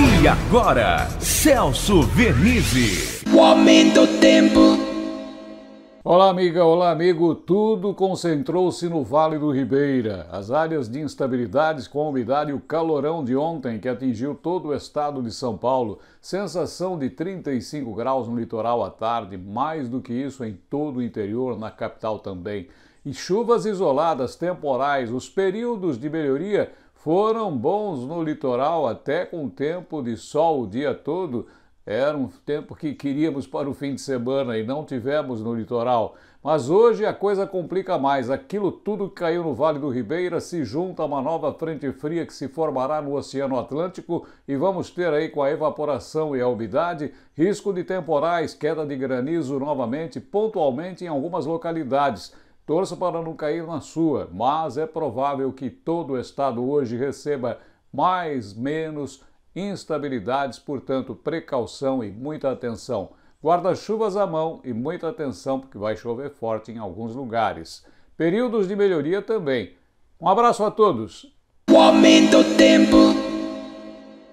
E agora, Celso Vernizzi. O aumento do tempo. Olá, amiga, olá, amigo. Tudo concentrou-se no Vale do Ribeira. As áreas de instabilidades com a umidade e o calorão de ontem, que atingiu todo o estado de São Paulo. Sensação de 35 graus no litoral à tarde, mais do que isso em todo o interior, na capital também. E chuvas isoladas temporais. Os períodos de melhoria foram bons no litoral, até com tempo de sol o dia todo. Era um tempo que queríamos para o fim de semana e não tivemos no litoral. Mas hoje a coisa complica mais. Aquilo tudo que caiu no Vale do Ribeira se junta a uma nova frente fria que se formará no Oceano Atlântico e vamos ter aí com a evaporação e a umidade risco de temporais, queda de granizo novamente, pontualmente em algumas localidades. Torça para não cair na sua, mas é provável que todo o estado hoje receba mais, menos instabilidades, portanto, precaução e muita atenção. Guarda-chuvas à mão e muita atenção, porque vai chover forte em alguns lugares. Períodos de melhoria também. Um abraço a todos. O aumento do tempo.